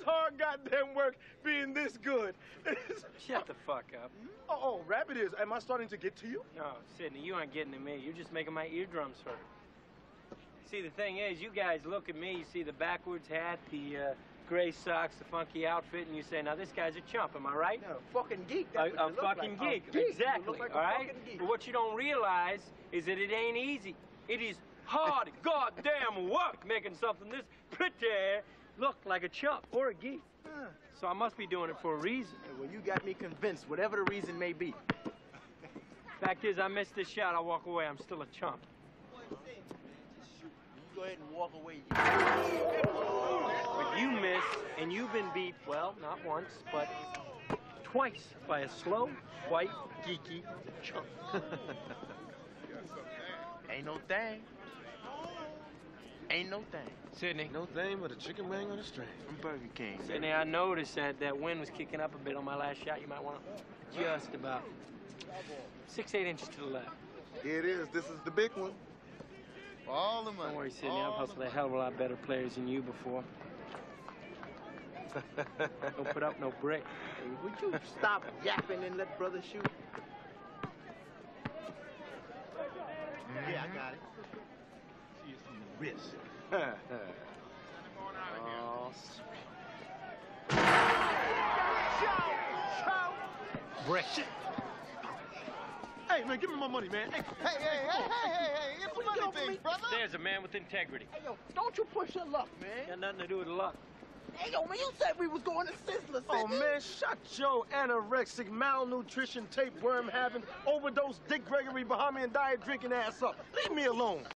it's hard goddamn work being this good. Shut the fuck up. oh, oh, Rabbit is. Am I starting to get to you? No, Sidney, you aren't getting to me. You're just making my eardrums hurt. See, the thing is, you guys look at me, you see the backwards hat, the uh, gray socks, the funky outfit, and you say, now this guy's a chump, am I right? Yeah, fucking geek. A, That's what a fucking like. geek, A geek. Exactly. like a all right. But what you don't realize is that it ain't easy. It is hard goddamn work making something this pretty look like a chump or a geek. Huh. So I must be doing it for a reason. Well, you got me convinced, whatever the reason may be. Fact is, I missed this shot. I walk away. I'm still a chump. You go ahead and walk away. But you miss, and you've been beat, well, not once, but twice by a slow, white, geeky chump. Ain't no thing. Ain't no thing. Sidney. No thing but a chicken wing on a string. I'm Burger King. Sidney, I noticed that that wind was kicking up a bit on my last shot. You might want to just about six, eight inches to the left. Here it is. This is the big one. For all the money. Don't worry, Sidney. All I've hustled a hell of a lot better players than you before. Don't put up no brick. Hey, would you stop yapping and let brother shoot? Mm-hmm. Yeah, I got it. See it's from the wrist. oh, Brick. Hey, man, give me my money, man. Hey, Hey, hey, hey, hey, hey, hey. It's a money thing, me? brother. There's a man with integrity. hey, yo, don't you push your luck, man. Got nothing to do with luck. Hey, yo, man, you said we was going to Sizzler, Oh Sidney. man, shut your anorexic, malnutrition, tapeworm having, overdose, Dick Gregory, Bahamian diet drinking ass up. Leave me alone.